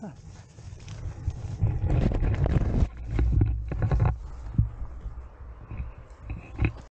Huh.